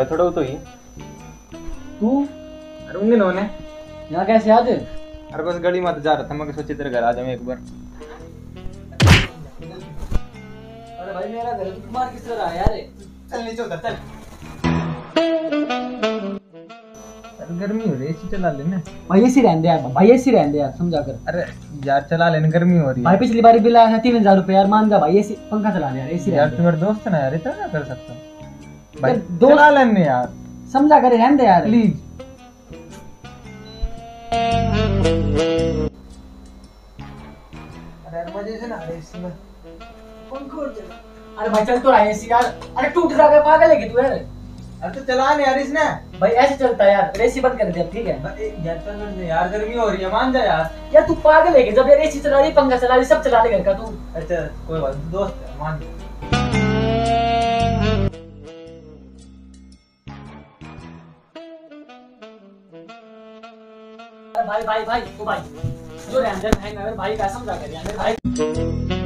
थोड़ा तो ही। तू? अरे उंगे ने यहाँ कैसे आज अरे बस गली मत जा रहा था मैं सोचे तेरे घर आ जाऊँ एक बार। अरे भाई मेरा घर तुम्हार किस तरह आया यार? चल नीचे उतर चल। अरे गर्मी हो रही है एसी चला लेना भाई ऐसी रहने दे यार भाई ऐसी रहने दे यार समझा कर। अरे यार चला लेना गर्मी हो रही है। भाई पिछली बार बिल आया था तीन हज़ार रुपए यार मान जा भाई ऐसी पंखा चला ले यार ऐसी यार तू मेरा दोस्त ना यार इतना क्या कर सकता हूँ? चला लेने यार। समझा कर रहने दे यार। प्लीज़। अरे भाई चल तो रहा है यार। अरे टूट जाएगा पागल है कि तू यार? अरे तो चला ले यार इसने। भाई ऐसे चलता है यार। एसी बंद कर दे ठीक है? यार चल यार गर्मी हो रही है मान जा यार। यार तू पागल है कि जब यार एसी चला रही पंखा चला रही सब चला ले घर का तू। अच्छा कोई बात दोस्त है मान भाई भाई भाई भाई जो रैंडर भाई भाई भाई का समझा कर भाई